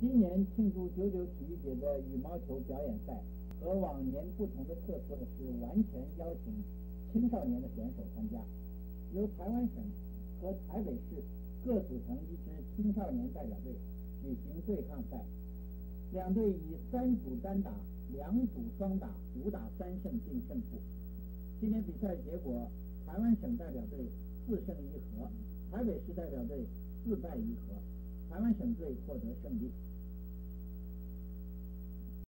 今年庆祝九九体育节的羽毛球表演赛和往年不同的特色是完全邀请青少年的选手参加，由台湾省和台北市各组成一支青少年代表队举行对抗赛，两队以三组单打、两组双打、五打三胜定胜负。今年比赛结果，台湾省代表队四胜一和，台北市代表队四败一和，台湾省队获得胜利。